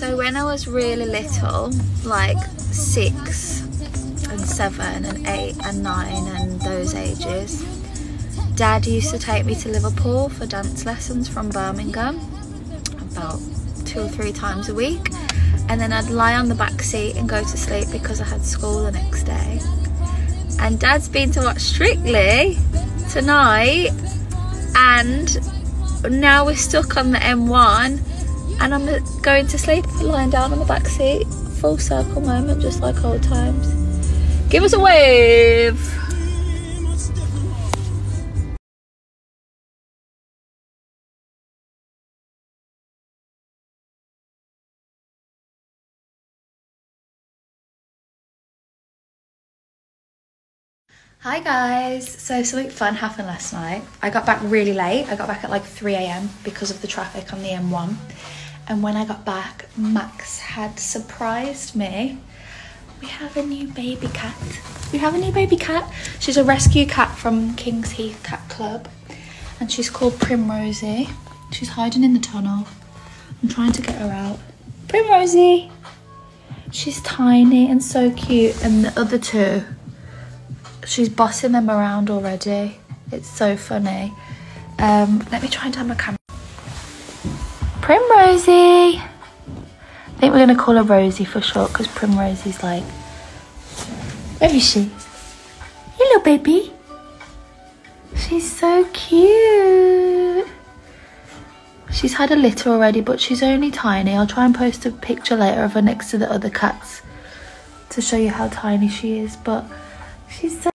So when I was really little, like six and seven and eight and nine and those ages, Dad used to take me to Liverpool for dance lessons from Birmingham about two or three times a week and then I'd lie on the back seat and go to sleep because I had school the next day. And Dad's been to watch Strictly tonight and now we're stuck on the M1 and I'm going to sleep lying down on the back seat. Full circle moment, just like old times. Give us a wave. Hi guys, so something fun happened last night. I got back really late. I got back at like 3 a.m. because of the traffic on the M1. And when I got back, Max had surprised me. We have a new baby cat. We have a new baby cat. She's a rescue cat from King's Heath Cat Club. And she's called Primrosy. She's hiding in the tunnel. I'm trying to get her out. Primrosy! She's tiny and so cute. And the other two she's bossing them around already. It's so funny. Um, let me try and turn my camera. Primrosy. I think we're gonna call her Rosie for short because Primrosy's like, where is she? Hello, baby. She's so cute. She's had a litter already, but she's only tiny. I'll try and post a picture later of her next to the other cats to show you how tiny she is. But she's so